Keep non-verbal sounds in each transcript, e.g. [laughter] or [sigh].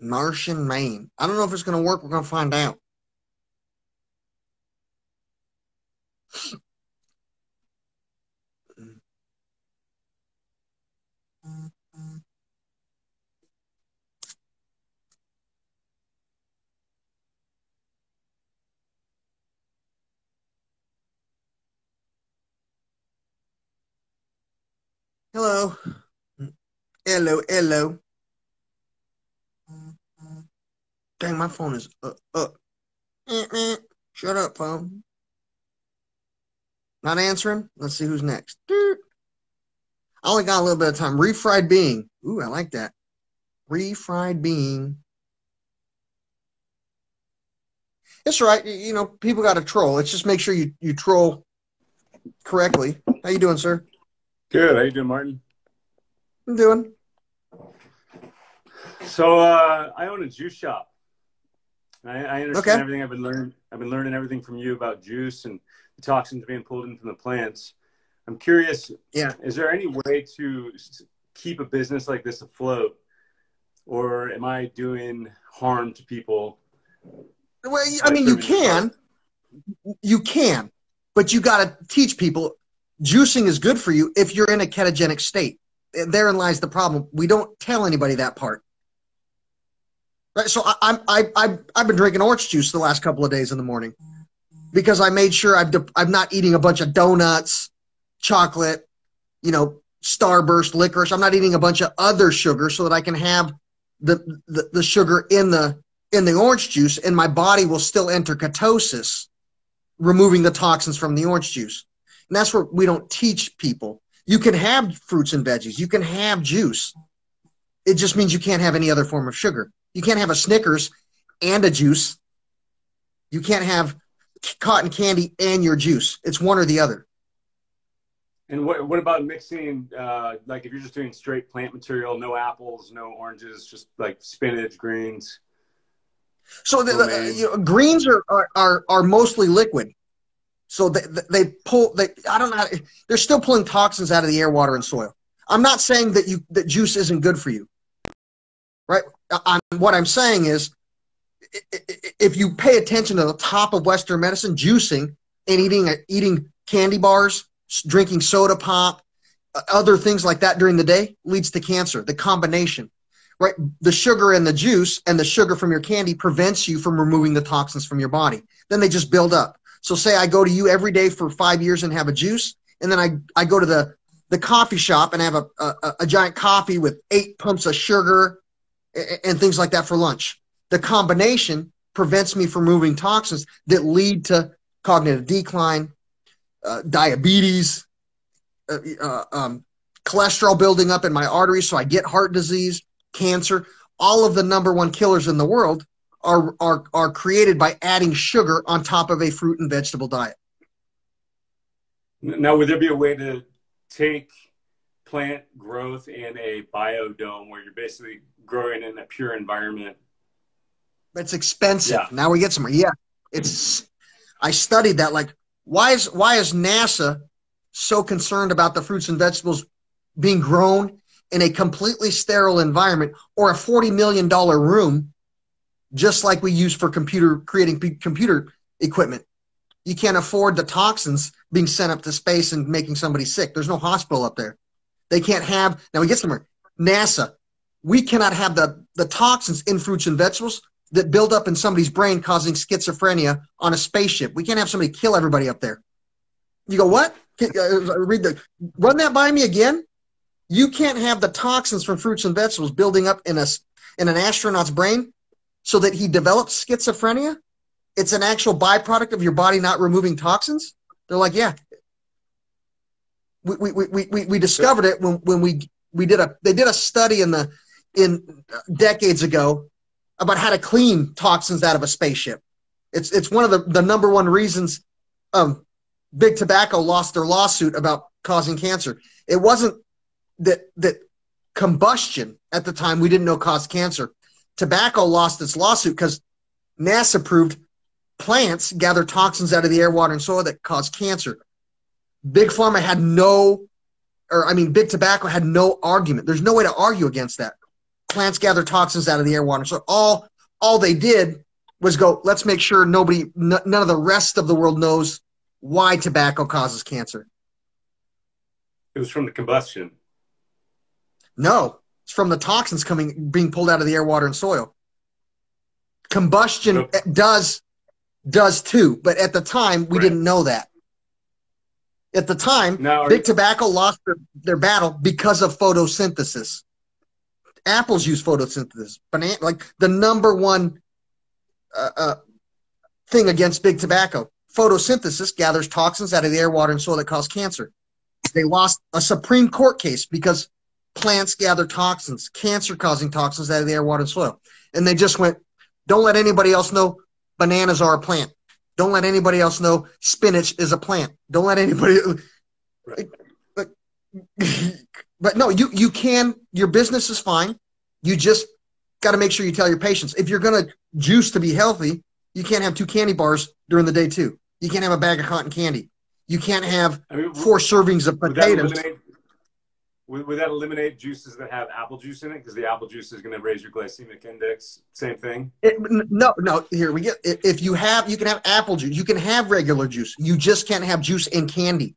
Martian Maine. I don't know if it's going to work. We're going to find out. Hello. Hello, hello. Dang, my phone is up. up. Shut up, phone. Not answering? Let's see who's next. I only got a little bit of time. Refried being. Ooh, I like that. Refried being. It's right. You know, people got to troll. Let's just make sure you, you troll correctly. How you doing, sir? Good. How you doing, Martin? I'm doing. So uh, I own a juice shop. I, I understand Okay. everything I've been learning. I've been learning everything from you about juice and the toxins being pulled in from the plants. I'm curious. Yeah. Is there any way to keep a business like this afloat, or am I doing harm to people? Well, I mean, you can. You can. But you got to teach people juicing is good for you if you're in a ketogenic state. Therein lies the problem. We don't tell anybody that part. Right. So I, I'm I, I I've been drinking orange juice the last couple of days in the morning because I made sure I've de- I'm not eating a bunch of donuts, chocolate, you know, Starburst licorice. I'm not eating a bunch of other sugar so that I can have the the, the sugar in the in the orange juice, and my body will still enter ketosis, removing the toxins from the orange juice. And that's where we don't teach people. You can have fruits and veggies. You can have juice. It just means you can't have any other form of sugar. You can't have a Snickers and a juice. You can't have cotton candy and your juice. It's one or the other. And what what about mixing? Uh, like if you're just doing straight plant material, no apples, no oranges, just like spinach, greens. So the, the, you know, greens are, are, are, are mostly liquid. So they, they pull they I don't know they're still pulling toxins out of the air, water, and soil. I'm not saying that you, that juice isn't good for you. Right? I'm, what I'm saying is if you pay attention to the top of Western medicine, juicing and eating, eating candy bars, drinking soda pop, uh, other things like that during the day leads to cancer, the combination right? The sugar in the juice and the sugar from your candy prevents you from removing the toxins from your body. Then they just build up. So say I go to you every day for five years and have a juice, and then I, I go to the, the coffee shop and have a, a, a giant coffee with eight pumps of sugar and, things like that for lunch. The combination prevents me from moving toxins that lead to cognitive decline, uh, diabetes, uh, uh, um, cholesterol building up in my arteries, so I get heart disease cancer, all of the number one killers in the world are, are, are created by adding sugar on top of a fruit and vegetable diet. Now, would there be a way to take plant growth in a biodome where you're basically growing in a pure environment? It's expensive. Yeah. Now we get somewhere. Yeah. It's, I studied that. Like, why is, why is NASA so concerned about the fruits and vegetables being grown in a completely sterile environment or a $40 million room, just like we use for computer, creating p- computer equipment? You can't afford the toxins being sent up to space and making somebody sick. There's no hospital up there. They can't have, now we get somewhere. NASA, we cannot have the, the toxins in fruits and vegetables that build up in somebody's brain causing schizophrenia on a spaceship. We can't have somebody kill everybody up there. You go, what? Can- uh, Read the, run that by me again. You can't have the toxins from fruits and vegetables building up in a, in an astronaut's brain so that he develops schizophrenia. It's an actual byproduct of your body not removing toxins. They're like, yeah. We, we, we, we, we discovered it when, when we, we did a, they did a study in the, in uh, decades ago about how to clean toxins out of a spaceship. It's, it's one of the, the number one reasons, um, big tobacco lost their lawsuit about causing cancer. It wasn't that, that combustion at the time we didn't know caused cancer. Tobacco lost its lawsuit because NASA proved plants gather toxins out of the air, water, and soil that cause cancer. Big Pharma had no, or I mean, Big Tobacco had no argument. There's no way to argue against that. Plants gather toxins out of the air, water. So all all they did was go. Let's make sure nobody, n- none of the rest of the world knows why tobacco causes cancer. It was from the combustion. No, it's from the toxins coming being pulled out of the air, water, and soil. Combustion does does too, but at the time we Right. didn't know that. At the time, Now, big you- tobacco lost their, their battle because of photosynthesis. Apples use photosynthesis. Banana, like the number one uh, uh, thing against big tobacco, photosynthesis gathers toxins out of the air, water, and soil that cause cancer. They lost a Supreme Court case because plants gather toxins, cancer-causing toxins out of the air, water, and soil, and they just went, "Don't let anybody else know bananas are a plant. Don't let anybody else know spinach is a plant. Don't let anybody." Right. [laughs] But, no, you you can. Your business is fine. You just got to make sure you tell your patients if you're going to juice to be healthy, you can't have two candy bars during the day too. You can't have a bag of cotton candy. You can't have I mean, four servings of would that potatoes. eliminate? Would, would that eliminate juices that have apple juice in it? Because the apple juice is going to raise your glycemic index. Same thing. It, no, no. Here we get. If you have, you can have apple juice. You can have regular juice. You just can't have juice and candy.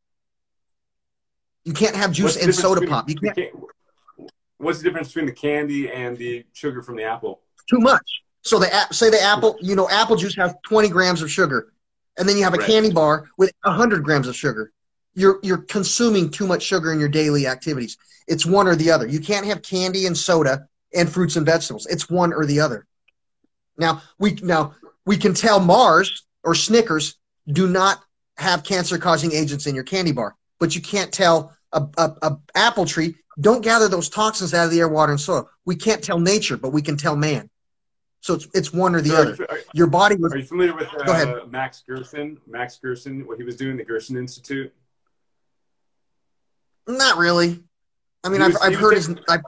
You can't have juice in soda pop. You can't can- What's the difference between the candy and the sugar from the apple? too much. So the say the apple, you know, apple juice has 20 grams of sugar, and then you have a Right. candy bar with 100 grams of sugar. You're you're consuming too much sugar in your daily activities. It's one or the other. You can't have candy and soda and fruits and vegetables. It's one or the other. Now we now we can tell Mars or Snickers do not have cancer causing agents in your candy bar, but you can't tell a, a, a apple tree don't gather those toxins out of the air, water, and soil. We can't tell nature, but we can tell man. So it's it's one or the So other. are, Your body was are you familiar with Go ahead. uh, Max Gerson? Max Gerson, what he was doing, the Gerson Institute. not really. I mean, I've, I've heard his. I've,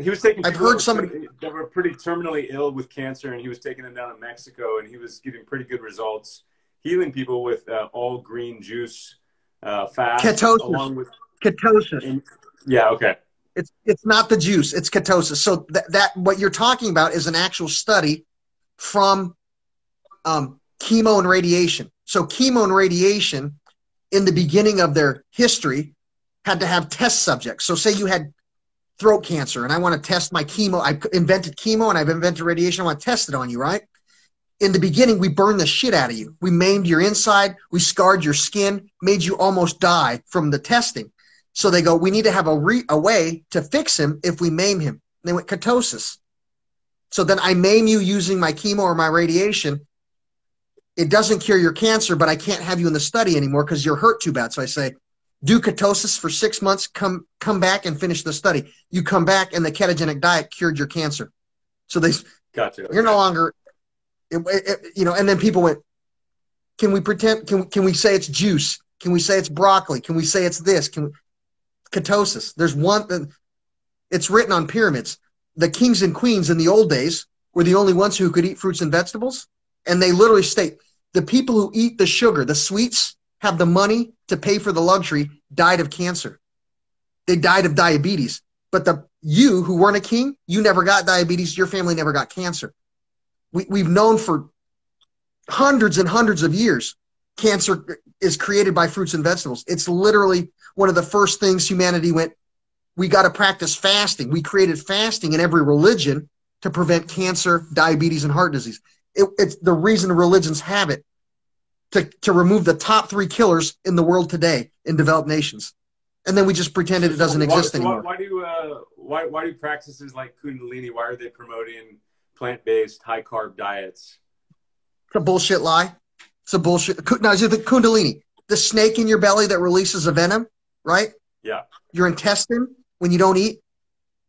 He was taking. I've heard somebody- that were pretty terminally ill with cancer, and he was taking them down to Mexico, and he was getting pretty good results, healing people with uh, all green juice, uh, fast, Ketosis. along with. ketosis. Yeah. Okay. It's it's not the juice. It's ketosis. So that that what you're talking about is an actual study from um, chemo and radiation. So chemo and radiation, in the beginning of their history, had to have test subjects. So say you had throat cancer, and I want to test my chemo. I invented chemo and I've invented radiation. I want to test it on you, right? In the beginning, we burned the shit out of you. We maimed your inside. We scarred your skin, made you almost die from the testing. So they go, we need to have a, re- a way to fix him if we maim him. They went ketosis. So then I maim you using my chemo or my radiation. It doesn't cure your cancer, but I can't have you in the study anymore because you're hurt too bad. So I say, do ketosis for six months, come come back and finish the study. You come back and the ketogenic diet cured your cancer. So they Gotcha. you're no longer, it, it, you know. And then people went, can we pretend? Can can we say it's juice? Can we say it's broccoli? Can we say it's this? Can we, ketosis? There's one. Uh, it's written on pyramids. The kings and queens in the old days were the only ones who could eat fruits and vegetables, and they literally state the people who eat the sugar, the sweets, have the money to pay for the luxury, died of cancer. They died of diabetes. But the you who weren't a king, you never got diabetes. Your family never got cancer. We, we've known for hundreds and hundreds of years cancer is created by fruits and vegetables. It's literally one of the first things humanity went, we got to practice fasting. We created fasting in every religion to prevent cancer, diabetes, and heart disease. It, it's the reason religions have it to, to remove the top three killers in the world today in developed nations. And then we just pretended it doesn't So why- exist so why- anymore. Why, do uh, why why do practices like Kundalini? Why are they promoting plant based, high carb diets? It's a bullshit lie. It's a bullshit. Now, is it the Kundalini, the snake in your belly that releases a venom, right? Yeah. Your intestine when you don't eat.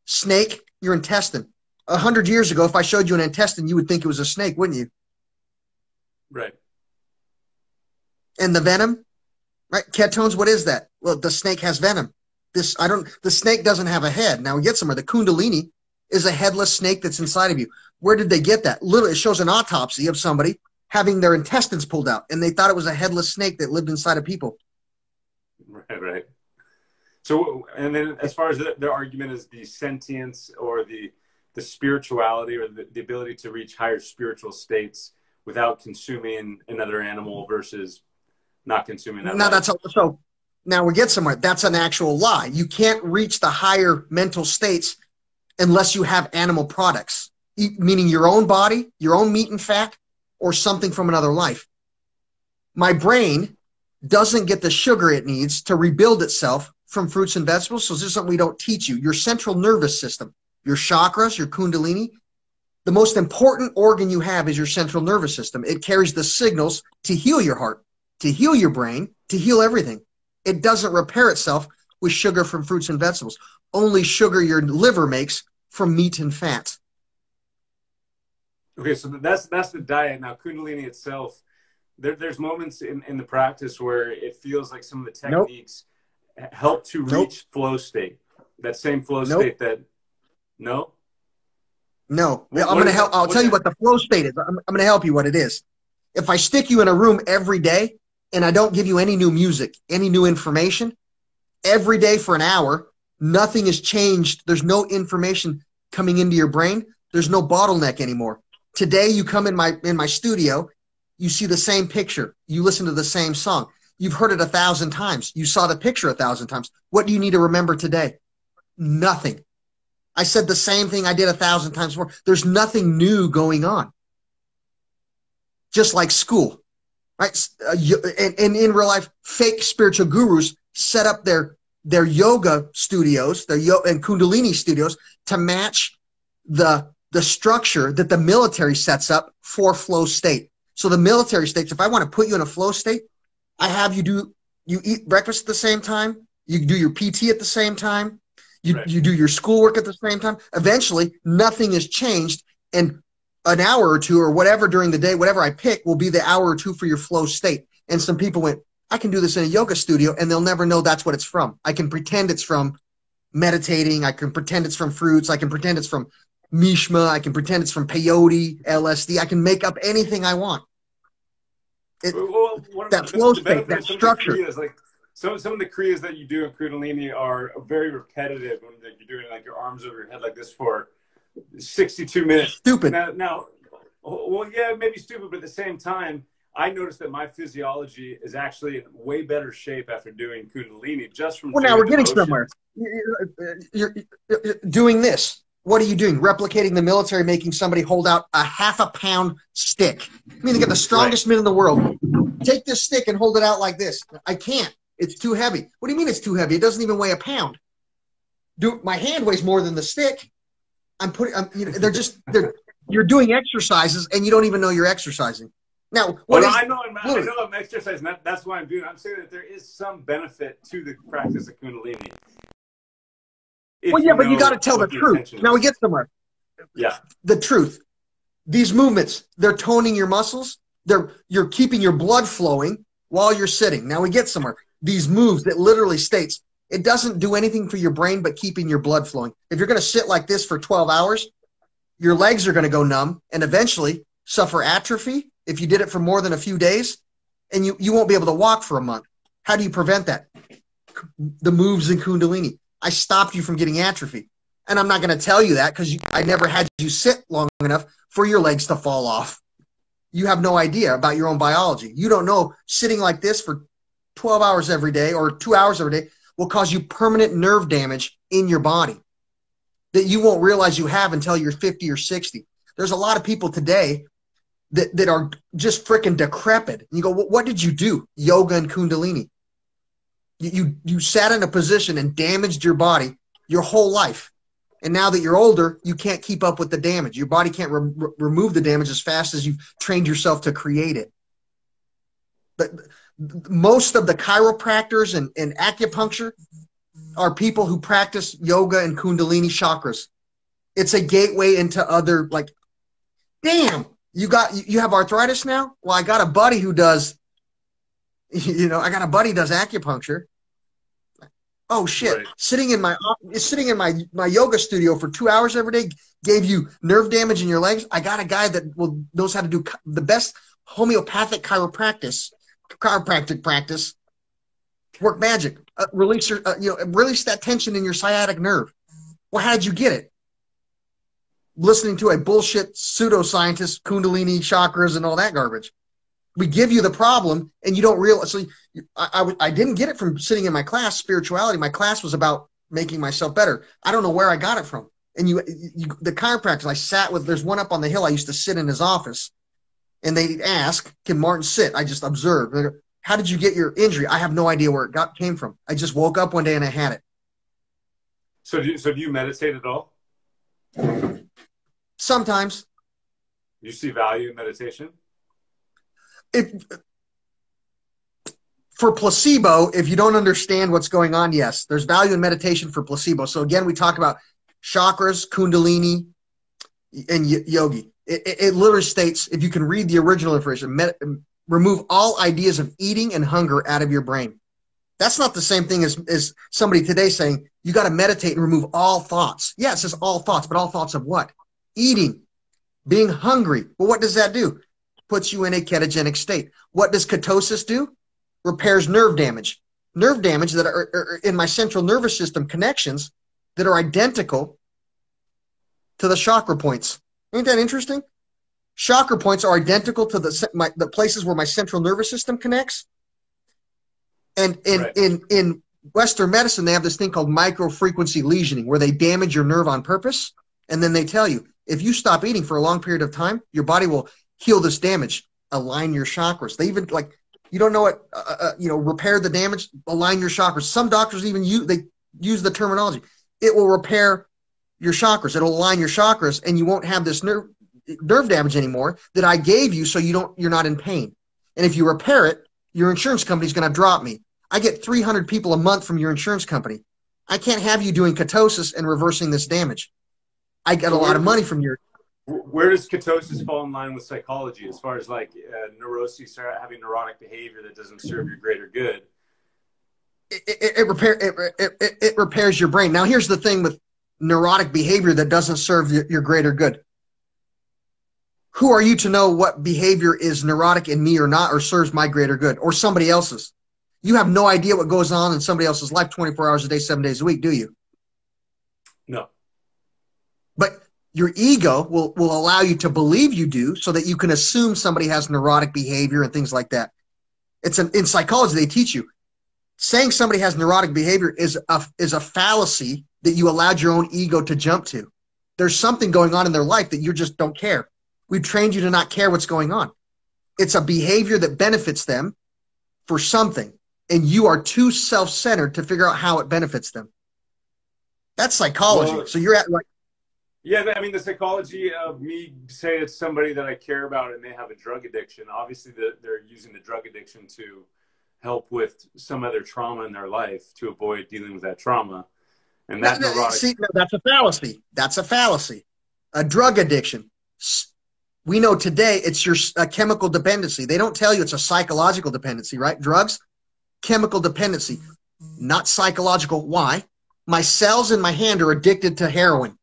Snake, your intestine. A hundred years ago, if I showed you an intestine, you would think it was a snake, wouldn't you? Right. And the venom, right? Ketones, what is that? Well, the snake has venom. This I don't. The snake doesn't have a head. Now we get somewhere. The Kundalini is a headless snake that's inside of you. Where did they get that? Literally, it shows an autopsy of somebody having their intestines pulled out, and they thought it was a headless snake that lived inside of people. Right. Right. So, and then as far as the, their argument is the sentience or the the spirituality or the, the ability to reach higher spiritual states without consuming another animal versus not consuming that. Now that's a, so. Now we get somewhere. That's an actual lie. You can't reach the higher mental states unless you have animal products, meaning your own body, your own meat and fat, or something from another life. My brain doesn't get the sugar it needs to rebuild itself from fruits and vegetables. So this is something we don't teach you. Your central nervous system, your chakras, your kundalini, the most important organ you have is your central nervous system. It carries the signals to heal your heart, to heal your brain, to heal everything. It doesn't repair itself with sugar from fruits and vegetables. Only sugar your liver makes from meat and fat. Okay, so that's that's the diet. Now Kundalini itself, there, there's moments in, in the practice where it feels like some of the techniques nope. help to reach nope. flow state. That same flow nope. state that no? No. What, I'm going to help. I'll tell you what the flow state is. I'm, I'm going to help you what it is. If I stick you in a room every day and I don't give you any new music, any new information, every day for an hour, nothing has changed. There's no information coming into your brain. There's no bottleneck anymore. Today you come in my in my studio, you see the same picture, you listen to the same song. You've heard it a thousand times. You saw the picture a thousand times. What do you need to remember today? Nothing. I said the same thing I did a thousand times before. There's nothing new going on. Just like school, right? Uh, and, and in real life, fake spiritual gurus set up their their yoga studios, their yoga and Kundalini studios to match the the structure that the military sets up for flow state. So the military states, if I want to put you in a flow state, I have you do you eat breakfast at the same time, you do your PT at the same time, you, right. you do your schoolwork at the same time. Eventually, nothing has changed. And an hour or two or whatever during the day, whatever I pick will be the hour or two for your flow state. And some people went, I can do this in a yoga studio and they'll never know that's what it's from. I can pretend it's from meditating. I can pretend it's from fruits. I can pretend it's from Mishma. I can pretend it's from peyote, LSD. I can make up anything I want. It, well, that flow state, that structure. Is like some some of the kriyas that you do in Kundalini are very repetitive when you're doing like your arms over your head like this for 62 minutes. Stupid. Now, now, well, yeah, maybe stupid, but at the same time, I noticed that my physiology is actually in way better shape after doing Kundalini just from. Well, now we're getting somewhere. You're, you're doing this. What are you doing? Replicating the military, making somebody hold out a half a pound stick. I mean, they got the strongest right. men in the world. Take this stick and hold it out like this. I can't. It's too heavy. What do you mean it's too heavy? It doesn't even weigh a pound. Do my hand weighs more than the stick. I'm putting. I'm, you know, they're just they're. You're doing exercises and you don't even know you're exercising. Now, what well, is, I know I'm, I hmm. know I'm exercising. That, that's why I'm doing. I'm saying that there is some benefit to the practice of Kundalini. Well, yeah, but you got to tell the truth. Now we get somewhere. Yeah. The truth. These movements, they're toning your muscles. They're you're keeping your blood flowing while you're sitting. Now we get somewhere these moves that literally states it doesn't do anything for your brain but keeping your blood flowing. If you're going to sit like this for 12 hours, your legs are going to go numb and eventually suffer atrophy if you did it for more than a few days and you, you won't be able to walk for a month. How do you prevent that? The moves in Kundalini. I stopped you from getting atrophy. And I'm not going to tell you that because I never had you sit long enough for your legs to fall off. You have no idea about your own biology. You don't know sitting like this for 12 hours every day or two hours every day will cause you permanent nerve damage in your body that you won't realize you have until you're 50 or 60. There's a lot of people today that, that are just freaking decrepit. And you go, well, what did you do? Yoga and Kundalini. You, you, you sat in a position and damaged your body your whole life. And now that you're older, you can't keep up with the damage. Your body can't re- remove the damage as fast as you've trained yourself to create it. But most of the chiropractors and, and acupuncture are people who practice yoga and kundalini chakras. It's a gateway into other like damn, you got you have arthritis now? Well, I got a buddy who does [laughs] you know, I got a buddy does acupuncture. Oh shit! Right. Sitting in my sitting in my my yoga studio for two hours every day gave you nerve damage in your legs. I got a guy that will knows how to do the best homeopathic chiropractic chiropractic practice Work magic. Uh, release your, uh, you know, release that tension in your sciatic nerve. Well, how did you get it? Listening to a bullshit pseudoscientist, Kundalini chakras, and all that garbage. We give you the problem, and you don't realize. So I, I, I didn't get it from sitting in my class, spirituality. My class was about making myself better. I don't know where I got it from. And you, you the chiropractor, I sat with. There's one up on the hill. I used to sit in his office, and they'd ask, "Can Martin sit?" I just observed. How did you get your injury? I have no idea where it got came from. I just woke up one day and I had it. So do you, so do you meditate at all? Sometimes. You see value in meditation? If for placebo, if you don't understand what's going on, yes, there's value in meditation for placebo. So again, we talk about chakras, kundalini, and yogi. It, it, it literally states, if you can read the original information, med, remove all ideas of eating and hunger out of your brain. That's not the same thing as, as somebody today saying you got to meditate and remove all thoughts. Yeah, it says all thoughts, but all thoughts of what? Eating, being hungry. Well, what does that do? Puts you in a ketogenic state. What does ketosis do? Repairs nerve damage. Nerve damage that are, are in my central nervous system connections that are identical to the chakra points. Ain't that interesting? Chakra points are identical to the my, the places where my central nervous system connects. And in right. in in Western medicine, they have this thing called microfrequency lesioning, where they damage your nerve on purpose, and then they tell you if you stop eating for a long period of time, your body will heal this damage, align your chakras. They even like you don't know what uh, uh, you know repair the damage, align your chakras. Some doctors even use they use the terminology. It will repair your chakras. It'll align your chakras, and you won't have this nerve nerve damage anymore that I gave you so you don't you're not in pain. And if you repair it, your insurance company's going to drop me. I get 300 people a month from your insurance company. I can't have you doing ketosis and reversing this damage. I get so a lot of money from your. Where does ketosis fall in line with psychology as far as like uh, neuroses having neurotic behavior that doesn't serve your greater good? It, it, it repair it, it, it repairs your brain. Now here's the thing with neurotic behavior that doesn't serve your, your greater good who are you to know what behavior is neurotic in me or not, or serves my greater good, or somebody else's? You have no idea what goes on in somebody else's life 24 hours a day, seven days a week, do you? But your ego will, will allow you to believe you do so that you can assume somebody has neurotic behavior and things like that. It's an, in psychology, they teach you saying somebody has neurotic behavior is a, is a fallacy that you allowed your own ego to jump to. There's something going on in their life that you just don't care. We've trained you to not care what's going on. It's a behavior that benefits them for something, and you are too self centered to figure out how it benefits them. That's psychology. Well, so you're at like. Yeah, I mean, the psychology of me say it's somebody that I care about and they have a drug addiction. Obviously, the, they're using the drug addiction to help with some other trauma in their life to avoid dealing with that trauma. And that neurotic- see, that's a fallacy. That's a fallacy. A drug addiction we know today it's your uh, chemical dependency. They don't tell you it's a psychological dependency, right? Drugs, chemical dependency, not psychological. Why? My cells in my hand are addicted to heroin.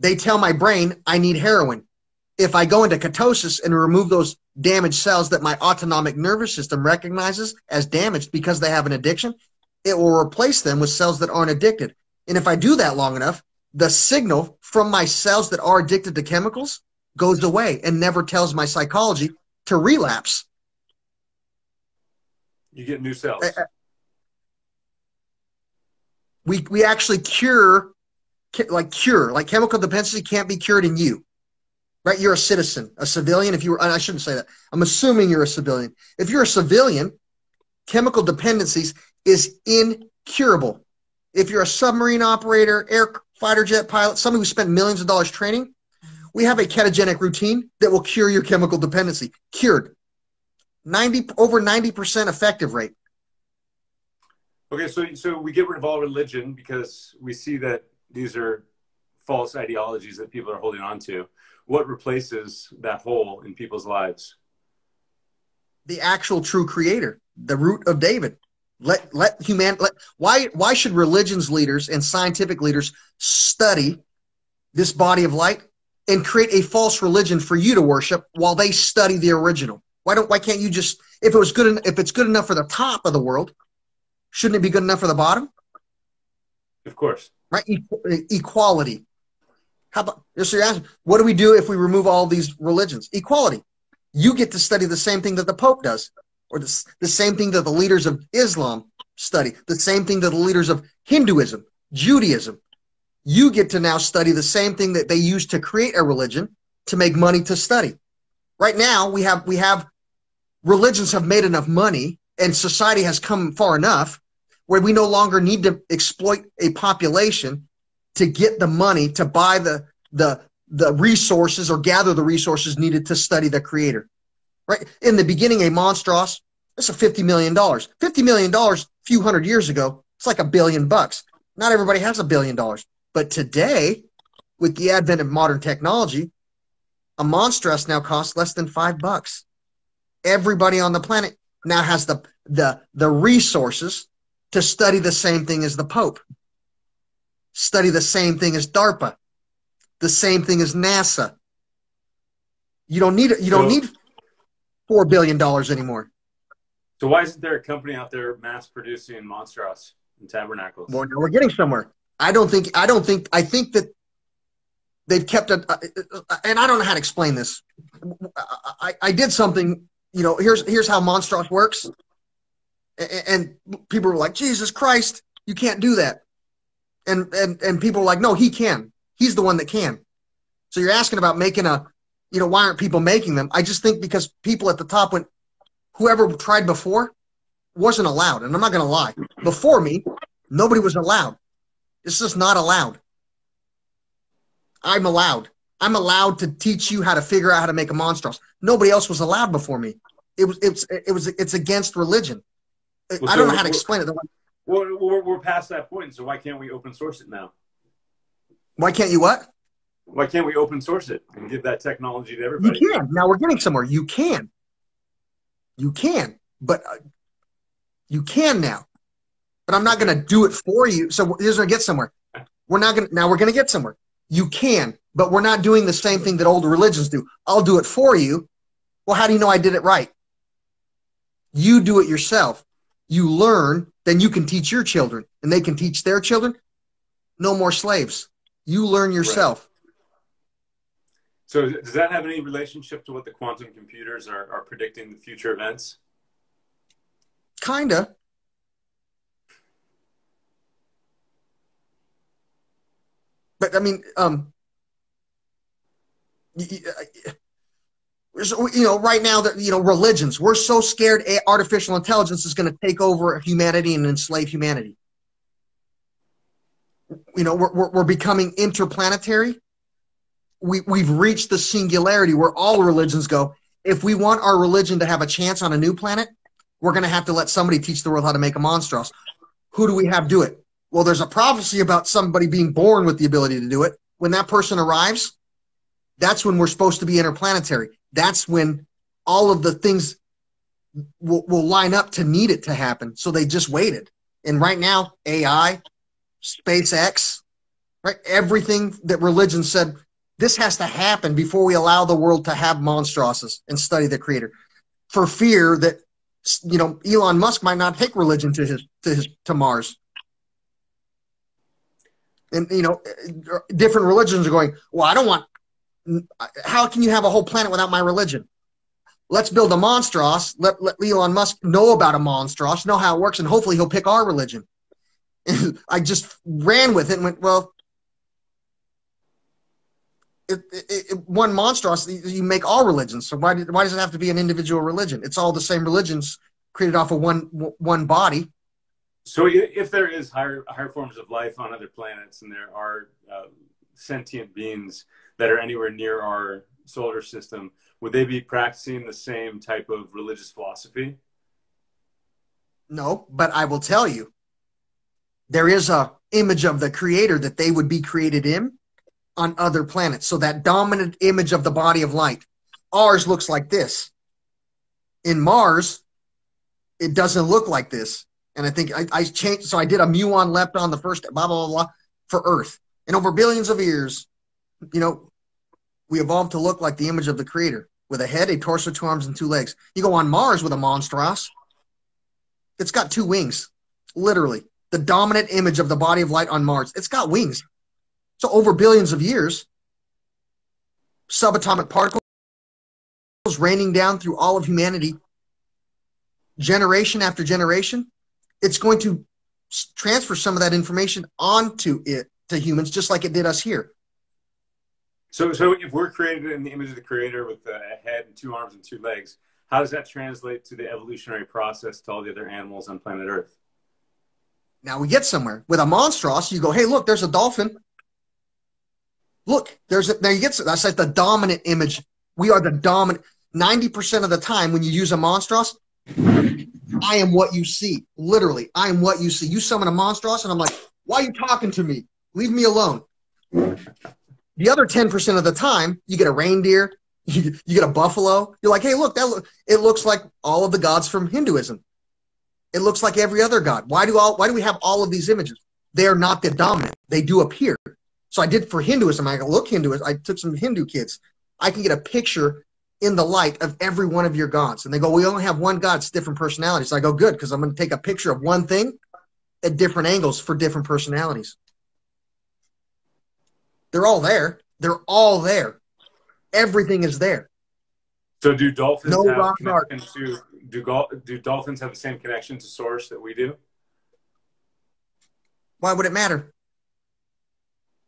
They tell my brain I need heroin. If I go into ketosis and remove those damaged cells that my autonomic nervous system recognizes as damaged because they have an addiction, it will replace them with cells that aren't addicted. And if I do that long enough, the signal from my cells that are addicted to chemicals goes away and never tells my psychology to relapse. You get new cells. We we actually cure like cure. Like chemical dependency can't be cured in you. Right? You're a citizen a civilian. If you were i shouldn't say that. I'm assuming you're a civilian. If you're a civilian chemical dependencies is incurable. If you're a submarine operator air fighter jet pilot somebody who spent millions of dollars training we have a ketogenic routine that will cure your chemical dependency. Cured. 90 over 90% effective rate. Okay, so so we get rid of all religion because we see that these are false ideologies that people are holding on to. What replaces that hole in people's lives? The actual true creator, the root of David. Let let human let why why should religions leaders and scientific leaders study this body of light? and create a false religion for you to worship while they study the original? Why don't why can't you just if it was good if it's good enough for the top of the world, shouldn't it be good enough for the bottom? Of course. Right? E- equality. How about so you're asking, what do we do if we remove all these religions? Equality. You get to study the same thing that the Pope does, or the, the same thing that the leaders of Islam study, the same thing that the leaders of Hinduism, Judaism. You get to now study the same thing that they use to create a religion to make money to study. Right now, we have we have religions have made enough money and society has come far enough where we no longer need to exploit a population to get the money to buy the the the resources or gather the resources needed to study the creator. Right? In the beginning, a monstrance, that's a $50 million. $50 million a few hundred years ago, it's like a billion bucks. Not everybody has a billion dollars. But today, with the advent of modern technology, a monstrance now costs less than five bucks. Everybody on the planet now has the the the resources to study the same thing as the Pope, study the same thing as DARPA, the same thing as NASA. You don't need you don't need four billion dollars anymore. So why isn't there a company out there mass producing monstrance and tabernacles? Well, now we're getting somewhere. I don't think I don't think I think that they've kept a, and I don't know how to explain this. I, I did something, you know. Here's here's how monstrance works and people were like, Jesus Christ, you can't do that. And and and people were like, no, he can. He's the one that can. So you're asking about making a, you know, why aren't people making them? I just think because people at the top went, whoever tried before wasn't allowed. And I'm not going to lie. Before me, nobody was allowed. It's just not allowed. I'm allowed. I'm allowed to teach you how to figure out how to make a monstrance. Nobody else was allowed before me. It was it's it was it's against religion. Well, I don't know how to explain it. Well, we're, we're past that point, so why can't we open source it now? Why can't you what? Why can't we open source it and give that technology to everybody? You can. Now we're getting somewhere. You can. You can, but uh, you can now. But I'm not going to do it for you. So here's where I get somewhere. We're not going to, now we're going to get somewhere. You can, but we're not doing the same thing that old religions do. I'll do it for you. Well, how do you know I did it right? You do it yourself you learn, then you can teach your children and they can teach their children. No more slaves. You learn yourself. Right. So, does that have any relationship to what the quantum computers are, are predicting the future events? Kinda. But I mean, um, you know, right now that you know religions, we're so scared artificial intelligence is going to take over humanity and enslave humanity. You know, we're, we're, we're becoming interplanetary. We we've reached the singularity where all religions go. If we want our religion to have a chance on a new planet, we're going to have to let somebody teach the world how to make a monstrance. Who do we have do it? Well, there's a prophecy about somebody being born with the ability to do it. When that person arrives, that's when we're supposed to be interplanetary that's when all of the things will, will line up to need it to happen. So they just waited. And right now, AI, SpaceX, right? Everything that religion said, this has to happen before we allow the world to have monstrosities and study the creator for fear that, you know, Elon Musk might not take religion to his, to his, to Mars. And, you know, different religions are going, well, I don't want how can you have a whole planet without my religion? Let's build a monstrance. Let, let Elon Musk know about a monstrance, know how it works, and hopefully he'll pick our religion. [laughs] I just ran with it and went, well, it, it, it, one monstrance, you make all religions. So why, why does it have to be an individual religion? It's all the same religions created off of one one body. So if there is higher higher forms of life on other planets, and there are uh, sentient beings that are anywhere near our solar system, would they be practicing the same type of religious philosophy? No, but I will tell you, there is a image of the creator that they would be created in on other planets. So that dominant image of the body of light, ours looks like this. In Mars, it doesn't look like this. And I think I, I changed, so I did a muon lepton, the first blah, blah, blah, blah, for Earth. And over billions of years, you know, we evolved to look like the image of the creator with a head, a torso, two arms, and two legs. You go on Mars with a monstrance. It's got two wings. Literally, the dominant image of the body of light on Mars. It's got wings. So over billions of years, subatomic particles raining down through all of humanity, generation after generation, it's going to transfer some of that information onto it to humans, just like it did us here. So, so if we're created in the image of the Creator with a head and two arms and two legs, how does that translate to the evolutionary process to all the other animals on planet Earth? Now we get somewhere with a monstrance. You go, hey, look, there's a dolphin. Look, there's a, there you get that's like the dominant image. We are the dominant. Ninety percent of the time, when you use a monstrance, I am what you see. Literally, I am what you see. You summon a monstrance, and I'm like, why are you talking to me? Leave me alone. The other 10% of the time, you get a reindeer, you, [laughs] you get a buffalo. You're like, hey, look, that look, it looks like all of the gods from Hinduism. It looks like every other god. Why do all why do we have all of these images? They are not the dominant. They do appear. So I did for Hinduism. I look Hinduism. I took some Hindu kids. I can get a picture in the light of every one of your gods. And they go, we only have one god, it's different personalities. I go, good, because I'm going to take a picture of one thing at different angles for different personalities. They're all there. They're all there. Everything is there. So do dolphins no have connection to do, do dolphins have the same connection to source that we do? Why would it matter?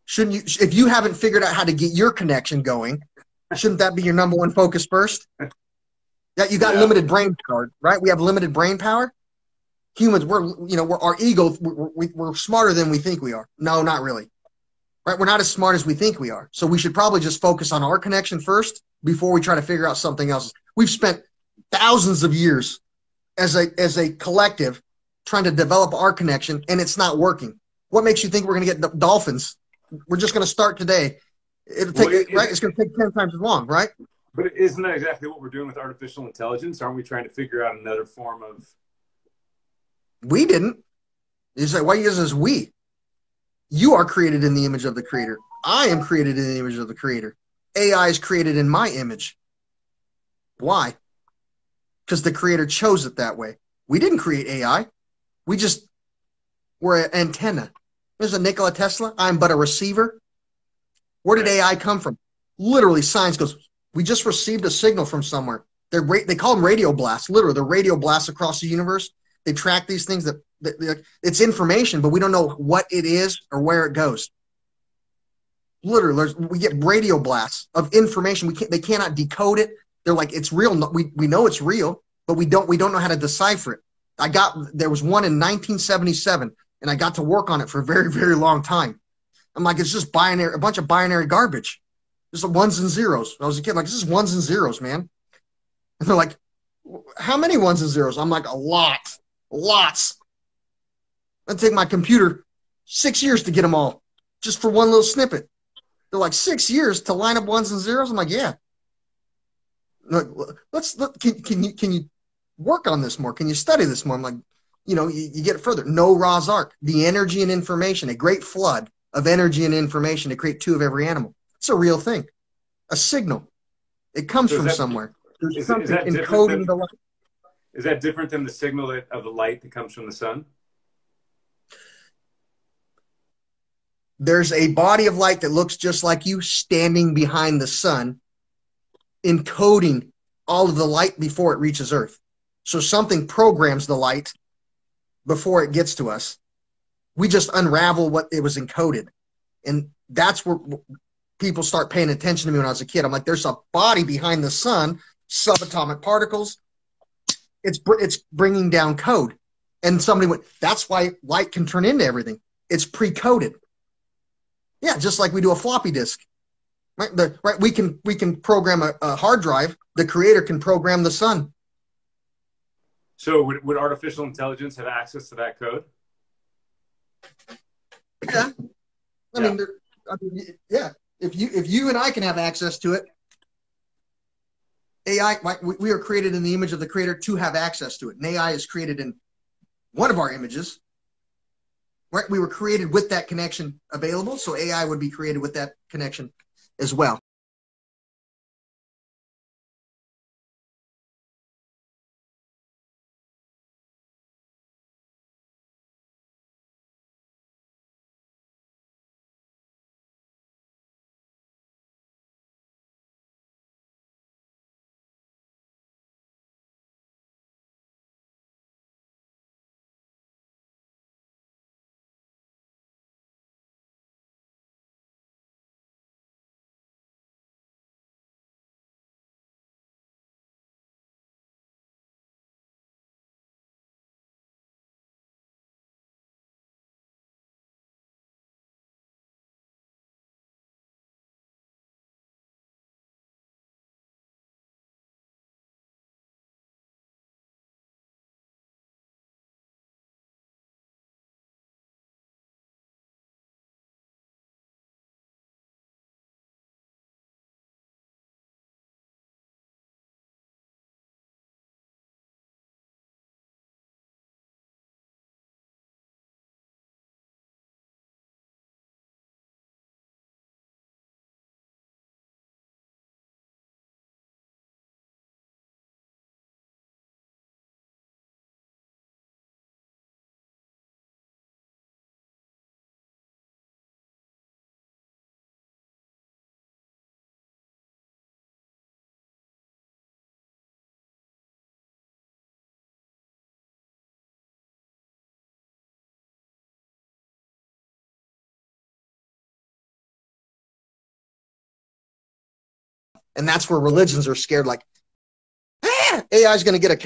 Shouldn't you if you haven't figured out how to get your connection going, shouldn't that be your number one focus first? That you got yeah. limited brain power, right? We have limited brain power. Humans, we're you know, we're our ego, we're, we're smarter than we think we are. No, not really right? We're not as smart as we think we are. So we should probably just focus on our connection first before we try to figure out something else. We've spent thousands of years as a as a collective trying to develop our connection and it's not working. What makes you think we're going to get dolphins? We're just going to start today. It'll take well, it, right. It's going to take ten times as long, right? But isn't that exactly what we're doing with artificial intelligence? Aren't we trying to figure out another form of? We didn't. You say why use this we? You are created in the image of the creator. I am created in the image of the creator. AI is created in my image. Why? Because the creator chose it that way. We didn't create AI. We just were an antenna. There's a Nikola Tesla. I'm but a receiver. Where did AI come from? Literally, science goes, we just received a signal from somewhere. They're, they call them radio blasts. Literally, the radio blasts across the universe. They track these things that that it's information, but we don't know what it is or where it goes. Literally, we get radio blasts of information. We can't, they cannot decode it. They're like, it's real. We, we know it's real, but we don't, we don't know how to decipher it. I got, there was one in 1977 and I got to work on it for a very, very long time. I'm like, it's just binary, a bunch of binary garbage. Just ones and zeros. I was a kid, like, this is ones and zeros, man. And they're like, how many ones and zeros? I'm like, a lot, lots. It'd take my computer six years to get them all just for one little snippet. They're like six years to line up ones and zeros. I'm like, yeah. Let's look. Can, can you can you work on this more? Can you study this more? I'm like, you know, you, you get further. Noah's Ark, the energy and information, a great flood of energy and information to create two of every animal. It's a real thing, a signal. It comes so from that, somewhere. There's is, something is encoding than, the light. Is that different than the signal of the light that comes from the sun? there's a body of light that looks just like you standing behind the sun, encoding all of the light before it reaches Earth. So something programs the light before it gets to us. We just unravel what it was encoded. And that's where people start paying attention to me when I was a kid. I'm like, there's a body behind the sun, subatomic particles. It's it's bringing down code. And somebody went, that's why light can turn into everything. It's pre-coded. Yeah, just like we do a floppy disk. Right? The, right we can we can program a, a hard drive. The creator can program the sun. So would, would artificial intelligence have access to that code? Yeah. I, yeah. Mean, I mean, yeah. If you if you and I can have access to it, AI we are created in the image of the creator to have access to it. And AI is created in one of our images, right? We were created with that connection available, so AI would be created with that connection as well. And that's where religions are scared like, ah, AI is going to get a